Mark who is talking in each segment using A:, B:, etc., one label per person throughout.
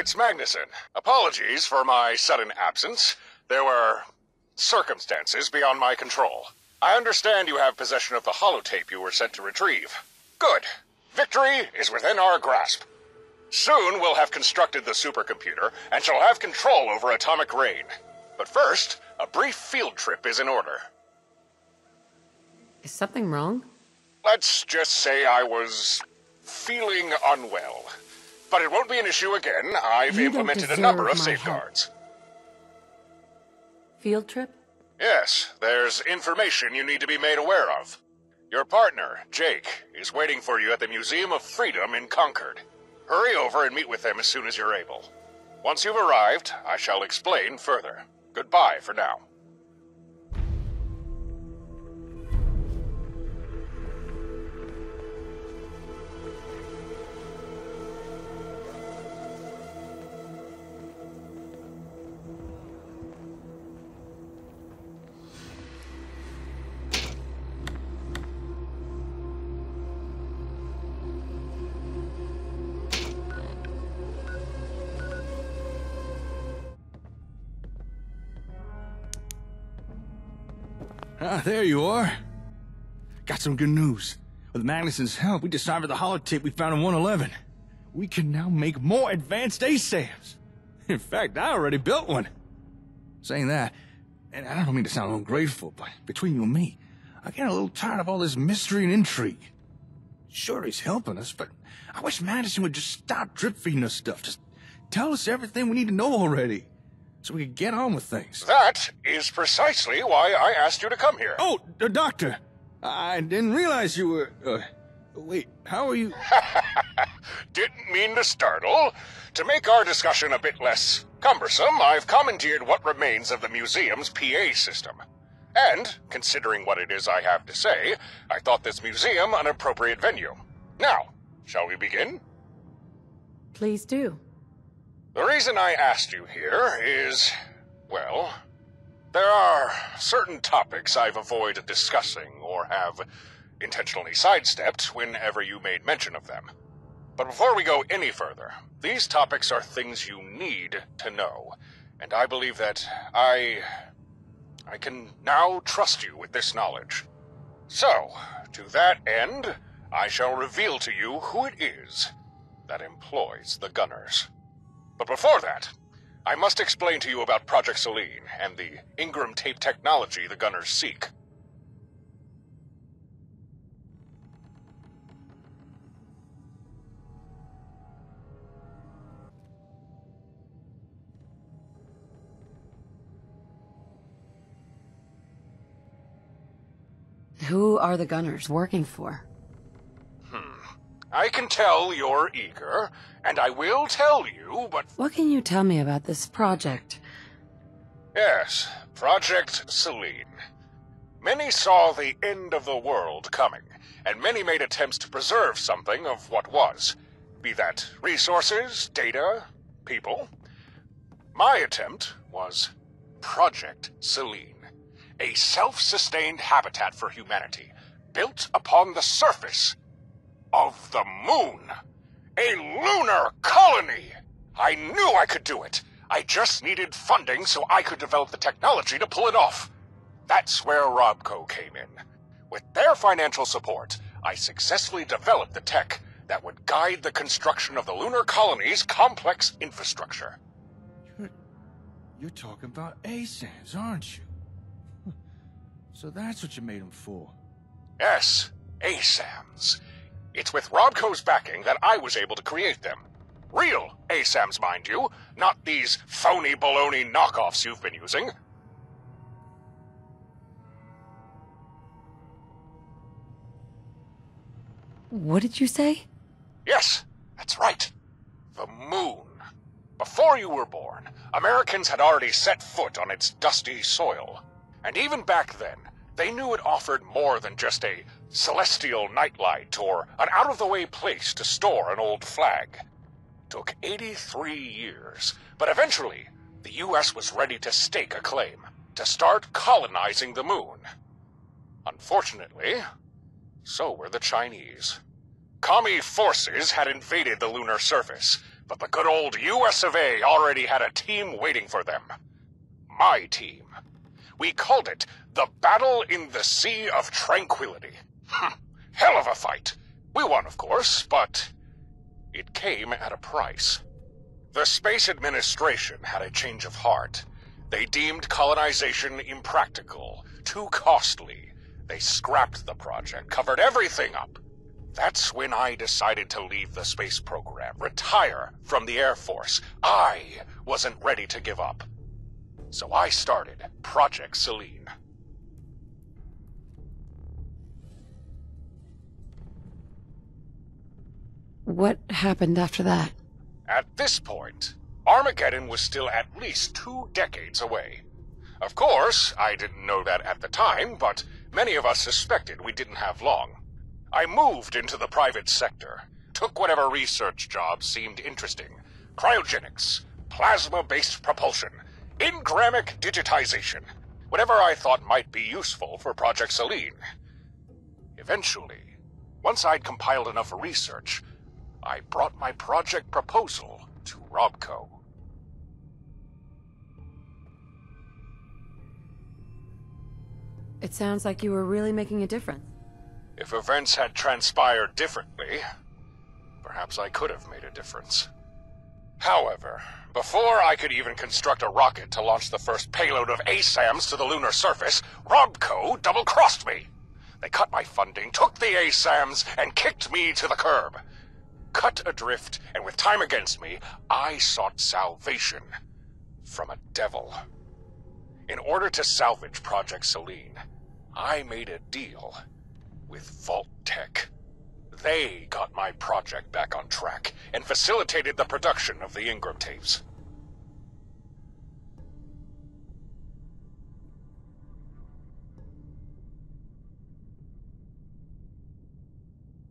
A: It's Magnuson. Apologies for my sudden absence. There were circumstances beyond my control. I understand you have possession of the holotape you were sent to retrieve. Good. Victory is within our grasp. Soon we'll have constructed the supercomputer and shall have control over atomic rain. But first, a brief field trip is in order.
B: Is something wrong?
A: Let's just say I was feeling unwell. But it won't be an issue again. I've
B: You
A: implemented a number of
B: deserve my help.
A: safeguards.
B: Field trip?
A: Yes, there's information you need to be made aware of. Your partner, Jake, is waiting for you at the Museum of Freedom in Concord. Hurry over and meet with them as soon as you're able. Once you've arrived, I shall explain further. Goodbye for now.
C: Ah, there you are. Got some good news. With Magnuson's help, we deciphered the holotape we found in 111. We can now make more advanced ASAMs. In fact, I already built one. Saying that, and I don't mean to sound ungrateful, but between you and me, I get a little tired of all this mystery and intrigue. Sure, he's helping us, but I wish Magnuson would just stop drip feeding us stuff. Just tell us everything we need to know already, so we could get on with things.
A: That is precisely why I asked you to come here.
C: Oh, the doctor. I didn't realize you were. Uh, wait, how are you?
A: Didn't mean to startle. To make our discussion a bit less cumbersome, I've commandeered what remains of the museum's PA system. And, considering what it is I have to say, I thought this museum an appropriate venue. Now, shall we begin?
B: Please do.
A: The reason I asked you here is, well, there are certain topics I've avoided discussing or have intentionally sidestepped whenever you made mention of them. But before we go any further, these topics are things you need to know, and I believe that I. I can now trust you with this knowledge. So, to that end, I shall reveal to you who it is that employs the Gunners. But before that, I must explain to you about Project Selene and the Engram tape technology the Gunners seek.
B: Who are the gunners working for?
A: I can tell you're eager, and I will tell you, but
B: What can you tell me about this project?
A: yes, Project Selene. Many saw the end of the world coming, and many made attempts to preserve something of what was, be that resources, data, people. My attempt was Project Selene, a self-sustained habitat for humanity, built upon the surface of the moon. A lunar colony! I knew I could do it. I just needed funding so I could develop the technology to pull it off. That's where Robco came in. With their financial support, I successfully developed the tech that would guide the construction of the lunar colony's complex infrastructure.
C: You're, you're talking about ASAMs, aren't you? So that's what you made them for.
A: Yes, ASAMs. It's with Robco's backing that I was able to create them. Real ASAMs, mind you, not these phony baloney knockoffs you've been using.
B: What did you say?
A: Yes, that's right. The moon. Before you were born, Americans had already set foot on its dusty soil. And even back then, they knew it offered more than just a celestial nightlight or an out of the way place to store an old flag. Took 83 years, but eventually, the US was ready to stake a claim, to start colonizing the moon. Unfortunately, so were the Chinese. Commie forces had invaded the lunar surface, but the good old US of A already had a team waiting for them. My team. We called it the Battle in the Sea of Tranquility. Hmm, hell of a fight. We won, of course, but it came at a price. The Space Administration had a change of heart. They deemed colonization impractical, too costly. They scrapped the project, covered everything up. That's when I decided to leave the space program, retire from the Air Force. I wasn't ready to give up. So I started Project Selene.
B: What happened after that?
A: At this point, Armageddon was still at least two decades away. Of course, I didn't know that at the time, but many of us suspected we didn't have long. I moved into the private sector, took whatever research jobs seemed interesting. Cryogenics, plasma-based propulsion, engramic digitization, whatever I thought might be useful for Project Selene. Eventually, once I'd compiled enough research, I brought my project proposal to Robco.
B: It sounds like you were really making a difference.
A: If events had transpired differently, perhaps I could have made a difference. However, before I could even construct a rocket to launch the first payload of ASAMs to the lunar surface, Robco double-crossed me. They cut my funding, took the ASAMs, and kicked me to the curb. Cut adrift, and with time against me, I sought salvation from a devil. In order to salvage Project Selene, I made a deal with Vault Tech. They got my project back on track and facilitated the production of the Engram tapes.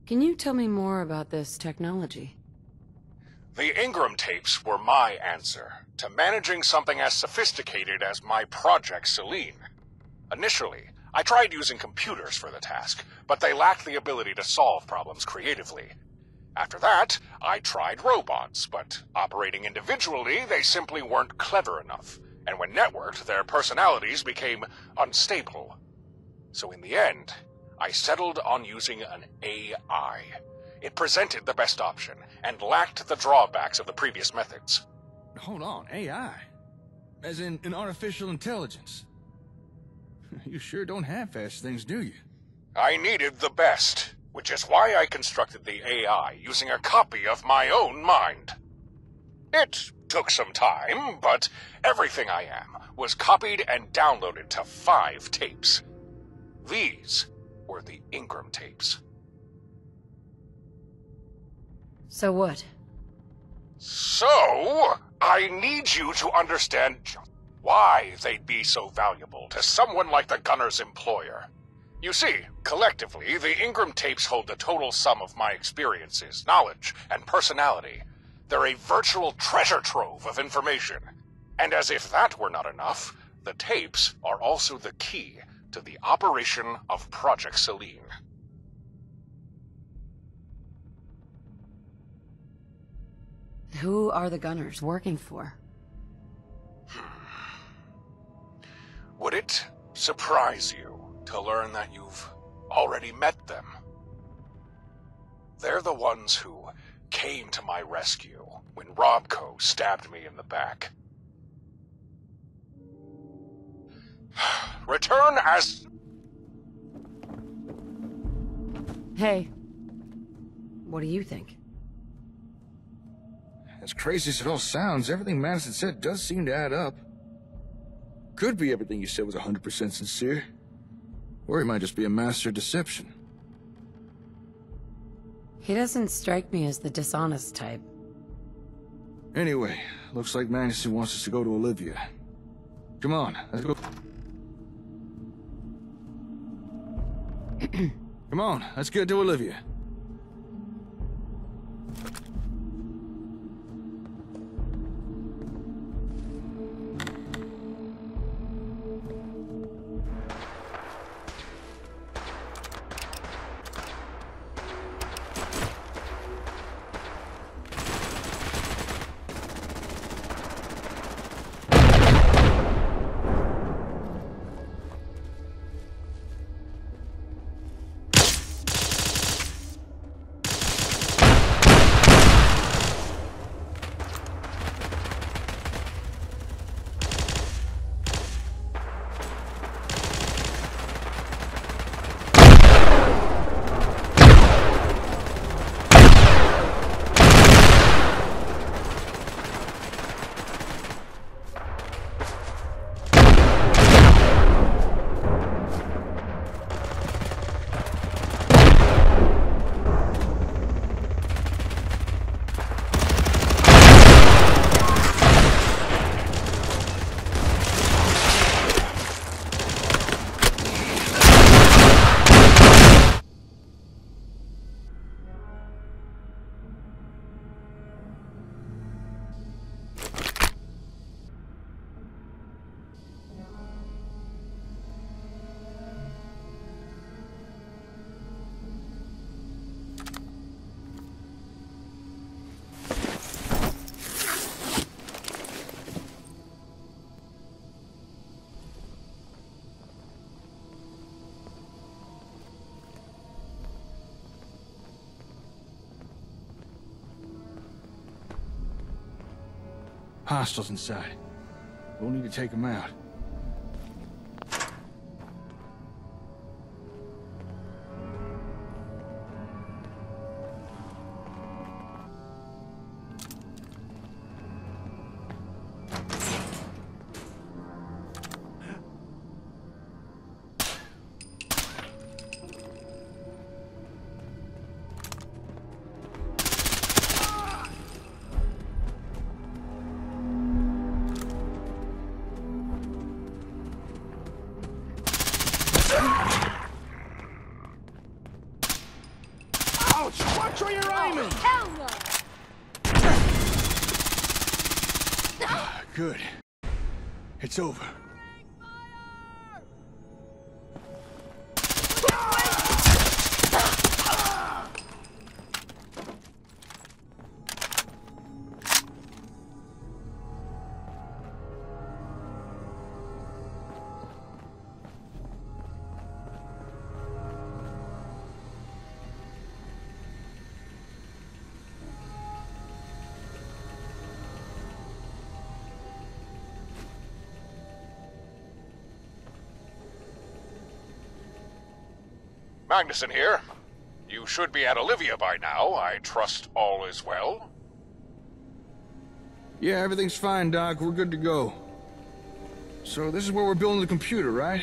B: Can you tell me more about this technology?
A: The Engram tapes were my answer to managing something as sophisticated as my Project Selene. Initially, I tried using computers for the task, but they lacked the ability to solve problems creatively. After that, I tried robots, but operating individually, they simply weren't clever enough. And when networked, their personalities became unstable. So in the end, I settled on using an AI. It presented the best option, and lacked the drawbacks of the previous methods.
C: Hold on, AI? As in an artificial intelligence? You sure don't have fast things, do you?
A: I needed the best, which is why I constructed the AI using a copy of my own mind. It took some time, but everything I am was copied and downloaded to five tapes. These were the Engram tapes.
B: So what?
A: So, I need you to understand why they'd be so valuable to someone like the gunner's employer. You see, collectively, the Engram tapes hold the total sum of my experiences, knowledge, and personality. They're a virtual treasure trove of information. And as if that were not enough, the tapes are also the key to the operation of Project Selene.
B: Who are the gunners working for? Hmm.
A: Would it surprise you to learn that you've already met them? They're the ones who came to my rescue when Robco stabbed me in the back. Return as...
B: Hey. What do you think?
C: As crazy as it all sounds, everything Magnuson said does seem to add up. Could be everything you said was 100% sincere. Or he might just be a master of deception.
B: He doesn't strike me as the dishonest type.
C: Anyway, looks like Magnuson wants us to go to Olivia. Come on, let's go. Come on, let's get to Olivia. Hostiles inside. We'll need to take them out. Good. It's over.
A: Magnuson here. You should be at Olivia by now. I trust all is well.
C: Yeah, everything's fine, Doc. We're good to go. So this is where we're building the computer, right?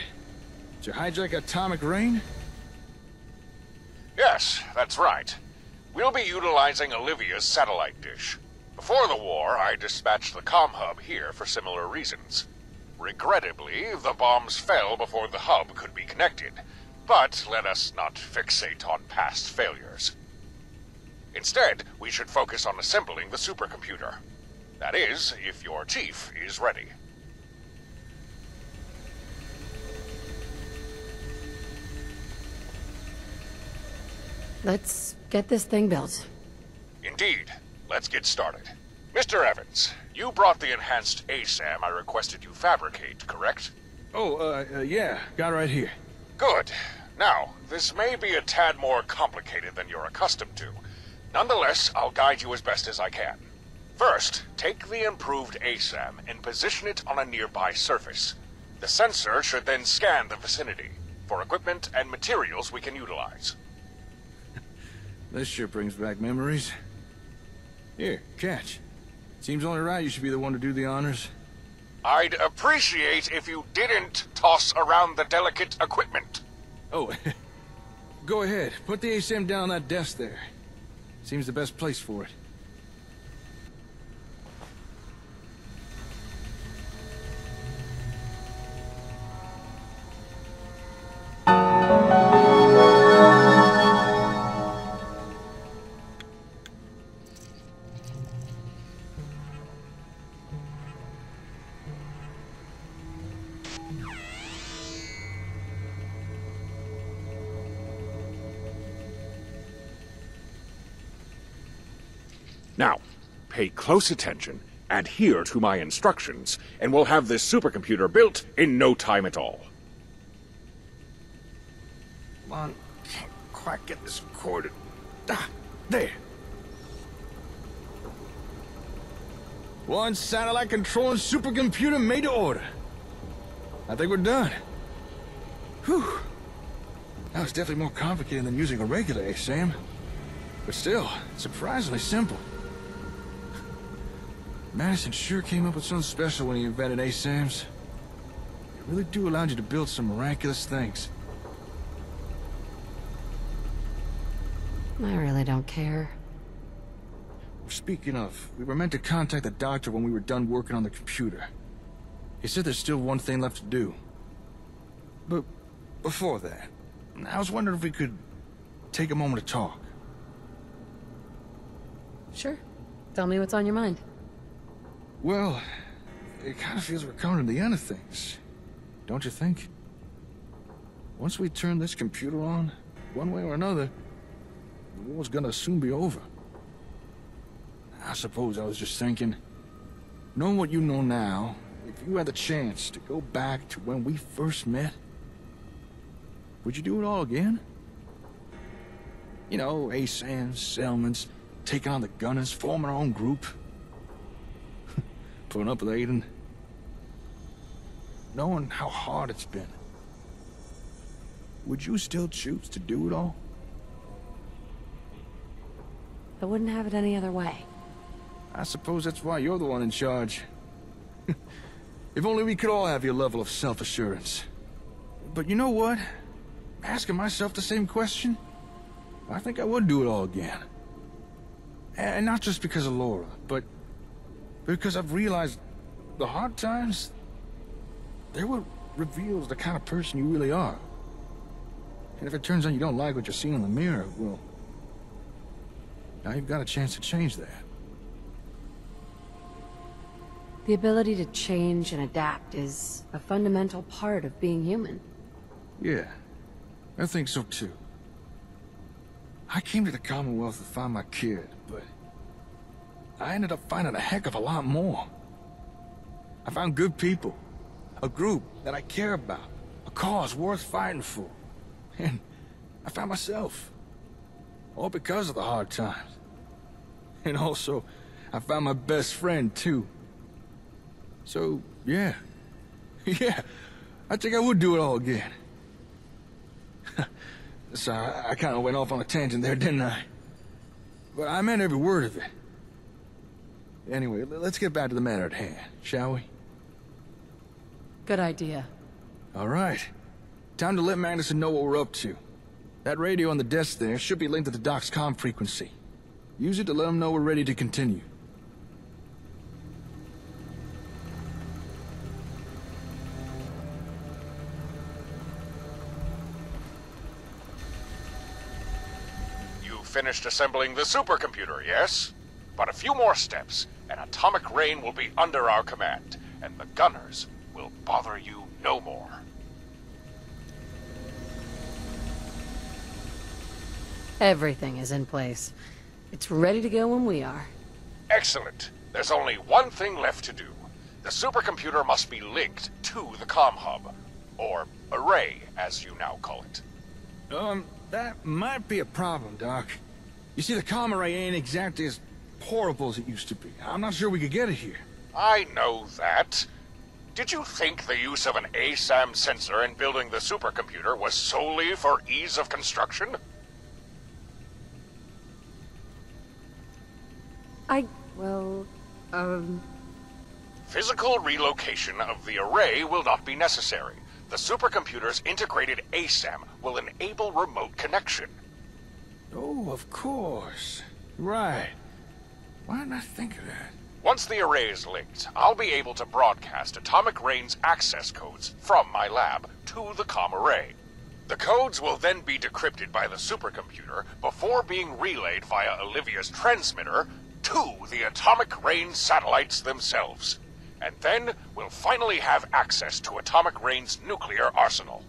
C: To hijack atomic rain?
A: Yes, that's right. We'll be utilizing Olivia's satellite dish. Before the war, I dispatched the com hub here for similar reasons. Regrettably, the bombs fell before the hub could be connected. But let us not fixate on past failures. Instead, we should focus on assembling the supercomputer. That is, if your chief is ready.
B: Let's get this thing built.
A: Indeed. Let's get started. Mr. Evans, you brought the enhanced ASAM I requested you fabricate, correct?
C: Oh, uh, uh, yeah. Got it right here.
A: Good. Now, this may be a tad more complicated than you're accustomed to. Nonetheless, I'll guide you as best as I can. First, take the improved ASAM and position it on a nearby surface. The sensor should then scan the vicinity for equipment and materials we can utilize.
C: This sure brings back memories. Here, catch. Seems only right you should be the one to do the honors.
A: I'd appreciate if you didn't toss around the delicate equipment.
C: Oh, go ahead. Put the ASM down that desk there. Seems the best place for it.
A: Now, pay close attention, adhere to my instructions, and we'll have this supercomputer built in no time at all.
C: Come on. Can't quite get this recorded. Ah, there. One satellite controlling supercomputer made to order. I think we're done. Whew. That was definitely more complicated than using a regular ASAM. But still, surprisingly simple. Magnuson sure came up with something special when he invented ASAMs. They really do allow you to build some miraculous things.
B: I really don't care.
C: Speaking of, we were meant to contact the doctor when we were done working on the computer. He said there's still one thing left to do. But before that, I was wondering if we could take a moment to talk.
B: Sure. Tell me what's on your mind.
C: Well, it kind of feels we're coming to the end of things. Don't you think? Once we turn this computer on, one way or another, the war's gonna soon be over. I suppose I was just thinking, knowing what you know now, if you had the chance to go back to when we first met, would you do it all again? You know, ASAMs, settlements, taking on the gunners, forming our own group. Up with Aiden. Knowing how hard it's been. Would you still choose to do it all?
B: I wouldn't have it any other way.
C: I suppose that's why you're the one in charge. if only we could all have your level of self-assurance. But you know what? Asking myself the same question, I think I would do it all again. And not just because of Laura, but because I've realized the hard times, they're what reveals the kind of person you really are. And if it turns out you don't like what you're seeing in the mirror, well, now you've got a chance to change that.
B: The ability to change and adapt is a fundamental part of being human.
C: Yeah, I think so too. I came to the Commonwealth to find my kid, but I ended up finding a heck of a lot more. I found good people, a group that I care about, a cause worth fighting for. And I found myself. All because of the hard times. And also, I found my best friend, too. So, yeah. yeah, I think I would do it all again. Sorry, I kind of went off on a tangent there, didn't I? But I meant every word of it. Anyway, let's get back to the matter at hand, shall we?
B: Good idea.
C: All right. Time to let Magnuson know what we're up to. That radio on the desk there should be linked to the Doc's com frequency. Use it to let him know we're ready to continue.
A: You finished assembling the supercomputer, yes? But a few more steps, and atomic rain will be under our command, and the gunners will bother you no more.
B: Everything is in place. It's ready to go when we are.
A: Excellent. There's only one thing left to do. The supercomputer must be linked to the com hub, or array, as you now call it.
C: Um, that might be a problem, Doc. You see, the com array ain't exactly as horrible as it used to be. I'm not sure we could get it here.
A: I know that. Did you think the use of an ASAM sensor in building the supercomputer was solely for ease of construction?
B: I, well, um...
A: Physical relocation of the array will not be necessary. The supercomputer's integrated ASAM will enable remote connection.
C: Oh, of course. Right. Why didn't I think of that?
A: Once the array is linked, I'll be able to broadcast Atomic Rain's access codes from my lab to the com array. The codes will then be decrypted by the supercomputer before being relayed via Olivia's transmitter to the Atomic Rain satellites themselves. And then we'll finally have access to Atomic Rain's nuclear arsenal.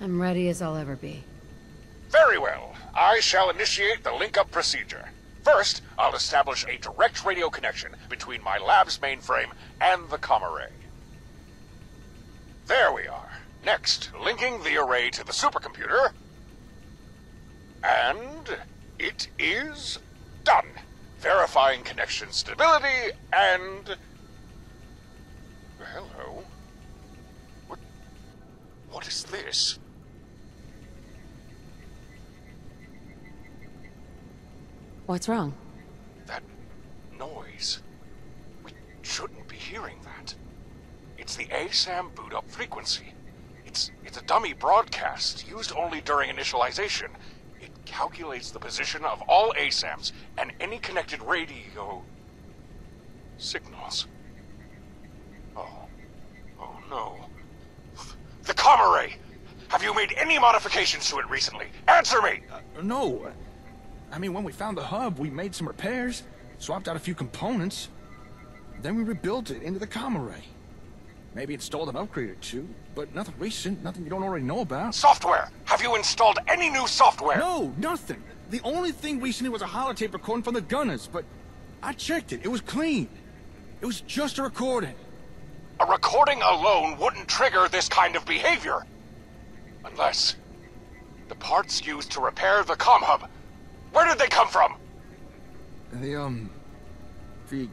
B: I'm ready as I'll ever be.
A: Very well. I shall initiate the link-up procedure. First, I'll establish a direct radio connection between my lab's mainframe and the com array. There we are. Next, linking the array to the supercomputer. And it is done. Verifying connection stability and... Hello? What... What is this?
B: What's wrong?
A: That noise. We shouldn't be hearing that. It's the ASAM boot up frequency. It's it's a dummy broadcast used only during initialization. It calculates the position of all ASAMs and any connected radio signals. Oh. Oh no. The com array! Have you made any modifications to it recently? Answer me!
C: Uh, no. I mean, when we found the hub, we made some repairs, swapped out a few components. Then we rebuilt it into the com array. Maybe installed an upgrade or two, but nothing recent, nothing you don't already know about.
A: Software! Have you installed any new software?
C: No, nothing. The only thing recently was a holotape recording from the Gunners, but I checked it. It was clean. It was just a recording.
A: A recording alone wouldn't trigger this kind of behavior. Unless... the parts used to repair the com hub. Where did they come from?
C: The, um... The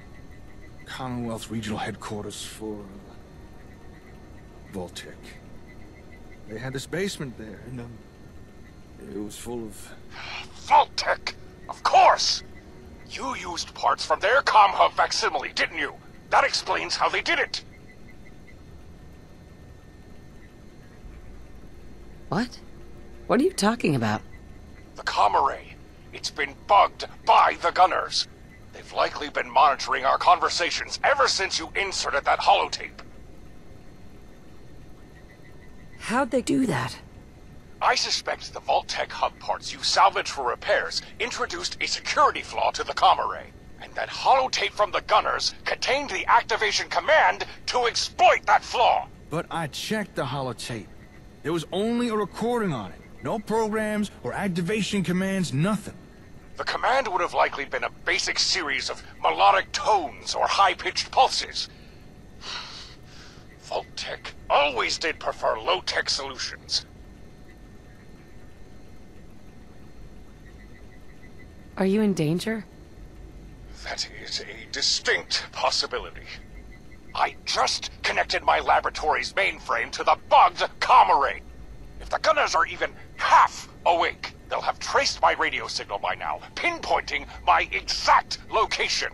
C: Commonwealth Regional Headquarters for... Uh, Vault-Tec. They had this basement there, and, um... It was full of...
A: Vault-Tec! Of course! You used parts from their com hub facsimile, didn't you? That explains how they did it.
B: What? What are you talking about?
A: The com array. It's been bugged by the gunners. They've likely been monitoring our conversations ever since you inserted that holotape.
B: How'd they do that?
A: I suspect the Vault-Tec hub parts you salvaged for repairs introduced a security flaw to the com array. And that holotape from the gunners contained the activation command to exploit that flaw.
C: But I checked the holotape. There was only a recording on it. No programs or activation commands, nothing.
A: The command would have likely been a basic series of melodic tones or high-pitched pulses. Vault-Tec always did prefer low-tech solutions.
B: Are you in danger?
A: That is a distinct possibility. I just connected my laboratory's mainframe to the bugged com array. If the gunners are even half awake, they'll have traced my radio signal by now, pinpointing my exact location.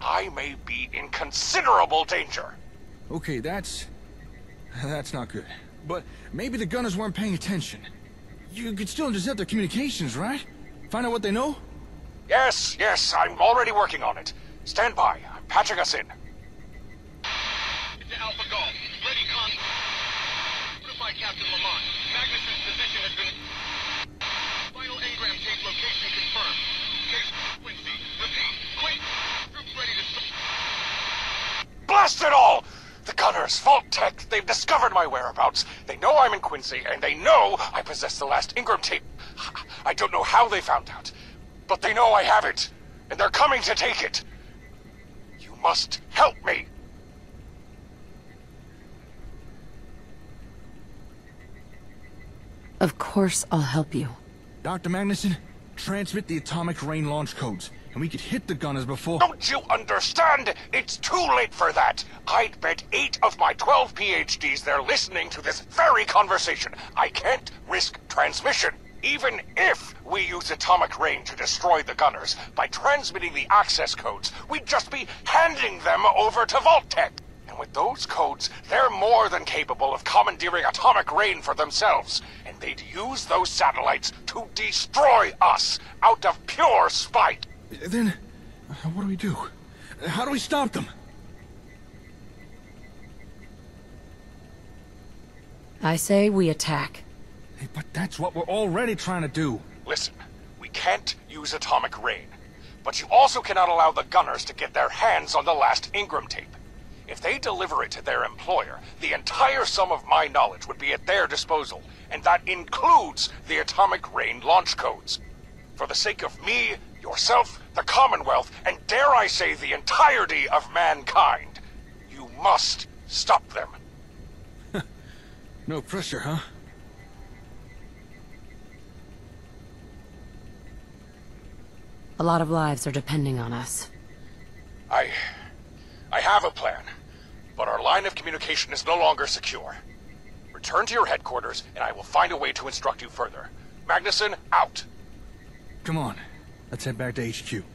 A: I may be in considerable danger.
C: Okay, that's... That's not good. But maybe the gunners weren't paying attention. You could still intercept their communications, right? Find out what they know?
A: Yes, yes, I'm already working on it. Stand by. I'm patching us in.
D: It's Alpha Golf. Ready con... Notify Captain Lamont. Magnuson's position has been...
A: Blast it all! The gunners, Vault-Tec, they've discovered my whereabouts. They know I'm in Quincy, and they know I possess the last Engram tape. I don't know how they found out, but they know I have it, and they're coming to take it. You must help me.
B: Of course I'll help you.
C: Dr. Magnuson, transmit the atomic rain launch codes, and we could hit the gunners before...
A: Don't you understand? It's too late for that. I'd bet eight of my 12 PhDs they're listening to this very conversation. I can't risk transmission. Even if we use atomic rain to destroy the gunners, by transmitting the access codes, we'd just be handing them over to Vault-Tec. And with those codes, they're more than capable of commandeering atomic rain for themselves. And they'd use those satellites to destroy us out of pure spite.
C: Then, what do we do? How do we stop them?
B: I say we attack.
C: Hey, but that's what we're already trying to do.
A: Listen, we can't use atomic rain, but you also cannot allow the gunners to get their hands on the last Engram tape. If they deliver it to their employer, the entire sum of my knowledge would be at their disposal, and that includes the atomic rain launch codes. For the sake of me, yourself, the Commonwealth, and dare I say the entirety of mankind, you must stop them.
C: No pressure, huh?
B: A lot of lives are depending on us.
A: I... I have a plan, but our line of communication is no longer secure. Return to your headquarters, and I will find a way to instruct you further. Magnuson, out!
C: Come on. Let's head back to HQ.